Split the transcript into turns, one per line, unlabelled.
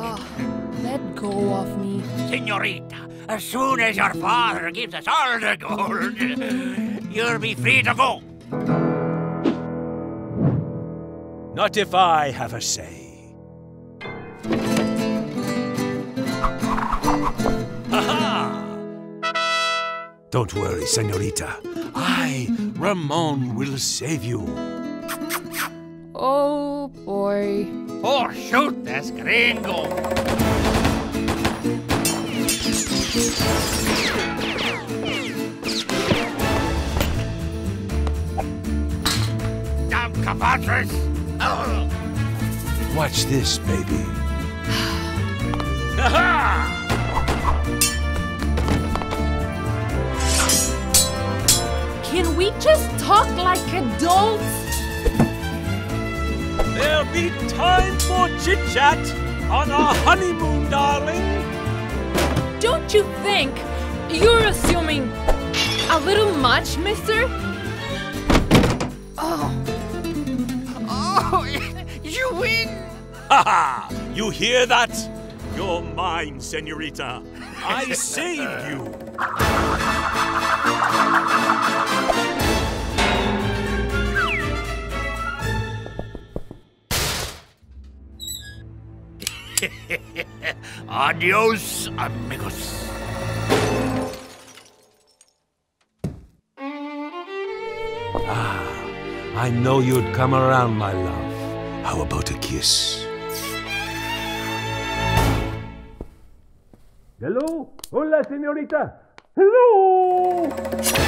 Oh, let go of me.
Senorita, as soon as your father gives us all the gold, you'll be free to go.
Not if I have a say. Ha Don't worry, senorita. I, Ramón, will save you.
Oh boy.
Oh, shoot this gringo. Damn compadres! Oh.
Watch this, baby.
Can we just talk like adults?
There'll be time for chit chat on our honeymoon, darling.
Don't you think you're assuming a little much, mister? Oh,
Oh, you win!
Ha ha! You hear that? You're mine, senorita. I saved you.
Adios, amigos.
Ah, I know you'd come around, my love. How about a kiss? Hello? Hola, senorita. Hello?